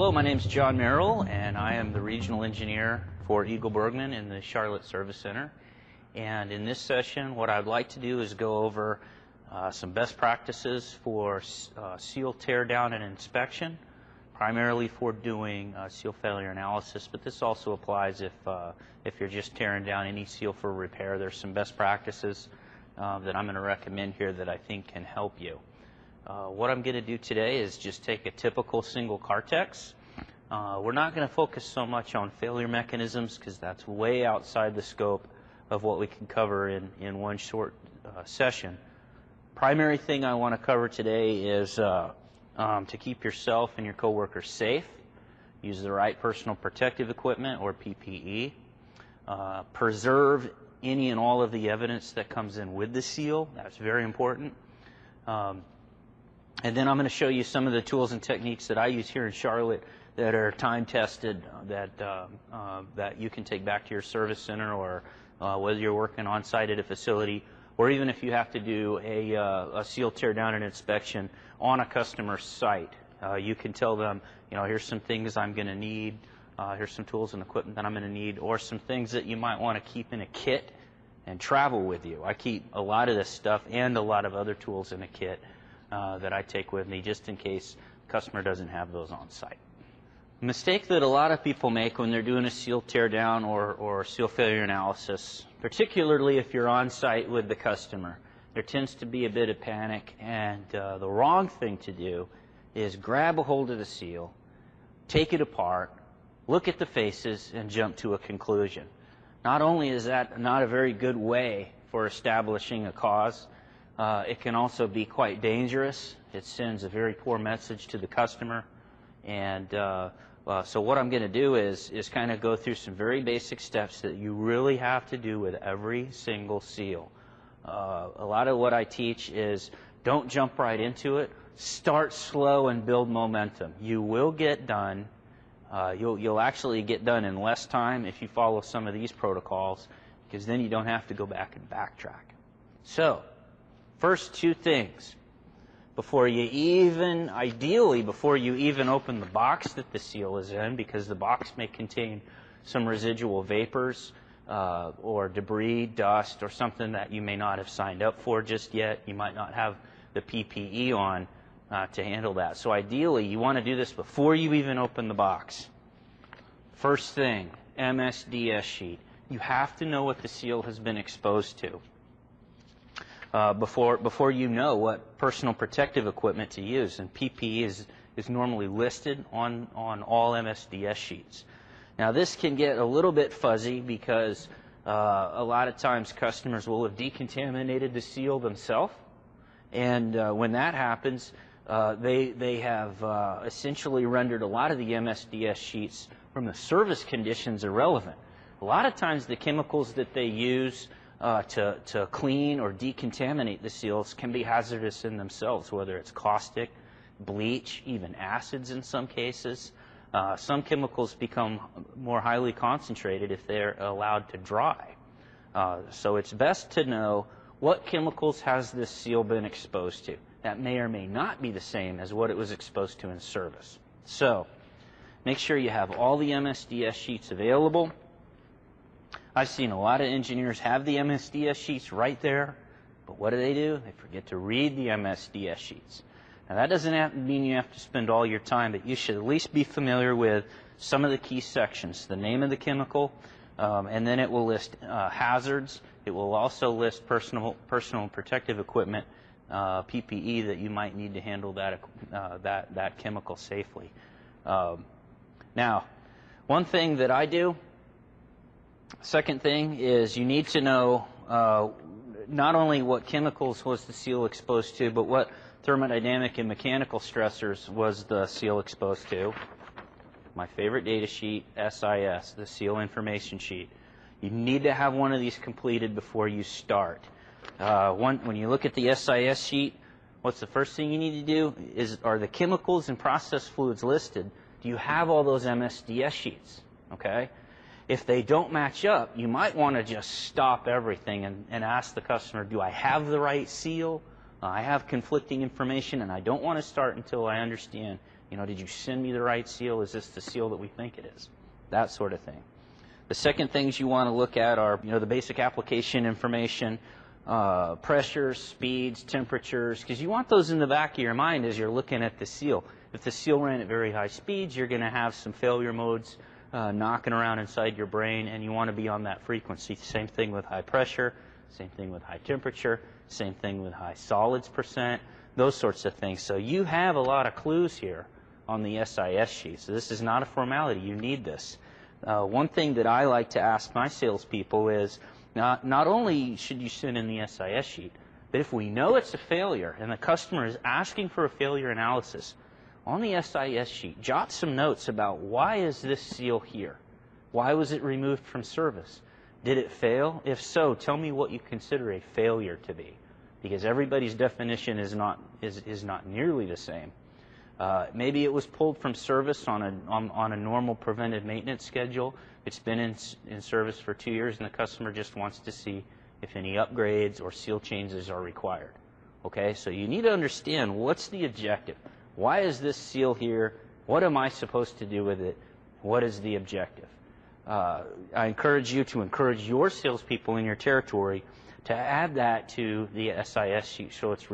Hello, my name is John Merrill, and I am the regional engineer for EagleBurgmann in the Charlotte Service Center. And in this session, what I'd like to do is go over uh, some best practices for uh, seal tear down and inspection, primarily for doing uh, seal failure analysis, but this also applies if, uh, if you're just tearing down any seal for repair. There's some best practices uh, that I'm going to recommend here that I think can help you. Uh, what I'm going to do today is just take a typical single Cartex. Uh, we're not going to focus so much on failure mechanisms because that's way outside the scope of what we can cover in, in one short uh, session. Primary thing I want to cover today is uh, um, to keep yourself and your coworkers safe. Use the right personal protective equipment or PPE. Uh, preserve any and all of the evidence that comes in with the seal. That's very important. Um, and then I'm going to show you some of the tools and techniques that I use here in Charlotte that are time tested that uh, uh, that you can take back to your service center or uh, whether you're working on site at a facility or even if you have to do a, uh, a seal tear down and inspection on a customer site. Uh, you can tell them, you know, here's some things I'm going to need, uh, here's some tools and equipment that I'm going to need, or some things that you might want to keep in a kit and travel with you. I keep a lot of this stuff and a lot of other tools in a kit uh, that I take with me just in case customer doesn't have those on site. Mistake that a lot of people make when they're doing a seal tear down or, or seal failure analysis, particularly if you're on site with the customer, there tends to be a bit of panic and uh, the wrong thing to do is grab a hold of the seal, take it apart, look at the faces, and jump to a conclusion. Not only is that not a very good way for establishing a cause, uh, it can also be quite dangerous. It sends a very poor message to the customer. And uh, uh, so what I'm going to do is, is kind of go through some very basic steps that you really have to do with every single seal. Uh, a lot of what I teach is don't jump right into it. Start slow and build momentum. You will get done. Uh, you'll, you'll actually get done in less time if you follow some of these protocols because then you don't have to go back and backtrack. So, First two things. Before you even, ideally, before you even open the box that the seal is in, because the box may contain some residual vapors uh, or debris, dust, or something that you may not have signed up for just yet. You might not have the PPE on uh, to handle that. So ideally, you want to do this before you even open the box. First thing, MSDS sheet. You have to know what the seal has been exposed to uh, before, before you know what personal protective equipment to use. And PPE is, is normally listed on, on all MSDS sheets. Now, this can get a little bit fuzzy because uh, a lot of times customers will have decontaminated the seal themselves. And uh, when that happens, uh, they, they have uh, essentially rendered a lot of the MSDS sheets from the service conditions irrelevant. A lot of times the chemicals that they use uh, to, to clean or decontaminate the seals can be hazardous in themselves, whether it's caustic, bleach, even acids in some cases. Uh, some chemicals become more highly concentrated if they're allowed to dry. Uh, so it's best to know what chemicals has this seal been exposed to. That may or may not be the same as what it was exposed to in service. So make sure you have all the MSDS sheets available. I've seen a lot of engineers have the MSDS sheets right there, but what do they do? They forget to read the MSDS sheets. Now that doesn't mean you have to spend all your time, but you should at least be familiar with some of the key sections, the name of the chemical, um, and then it will list uh, hazards. It will also list personal, personal protective equipment, uh, PPE that you might need to handle that, uh, that, that chemical safely. Um, now, one thing that I do Second thing is you need to know uh, not only what chemicals was the seal exposed to, but what thermodynamic and mechanical stressors was the seal exposed to. My favorite data sheet, SIS, the seal information sheet. You need to have one of these completed before you start. Uh, one, when you look at the SIS sheet, what's the first thing you need to do is are the chemicals and process fluids listed? Do you have all those MSDS sheets? Okay? If they don't match up, you might want to just stop everything and, and ask the customer, do I have the right seal? Uh, I have conflicting information and I don't want to start until I understand You know, did you send me the right seal? Is this the seal that we think it is? That sort of thing. The second things you want to look at are, you know, the basic application information, uh, pressures, speeds, temperatures, because you want those in the back of your mind as you're looking at the seal. If the seal ran at very high speeds, you're going to have some failure modes uh, knocking around inside your brain, and you want to be on that frequency. Same thing with high pressure, same thing with high temperature, same thing with high solids percent, those sorts of things. So you have a lot of clues here on the SIS sheet. So this is not a formality. You need this. Uh, one thing that I like to ask my salespeople is not, not only should you send in the SIS sheet, but if we know it's a failure and the customer is asking for a failure analysis, on the SIS sheet, jot some notes about why is this seal here? Why was it removed from service? Did it fail? If so, tell me what you consider a failure to be, because everybody's definition is not, is, is not nearly the same. Uh, maybe it was pulled from service on a, on, on, a normal preventive maintenance schedule. It's been in, in service for two years, and the customer just wants to see if any upgrades or seal changes are required. Okay, so you need to understand what's the objective. Why is this seal here? What am I supposed to do with it? What is the objective? Uh, I encourage you to encourage your salespeople in your territory to add that to the SIS sheet so it's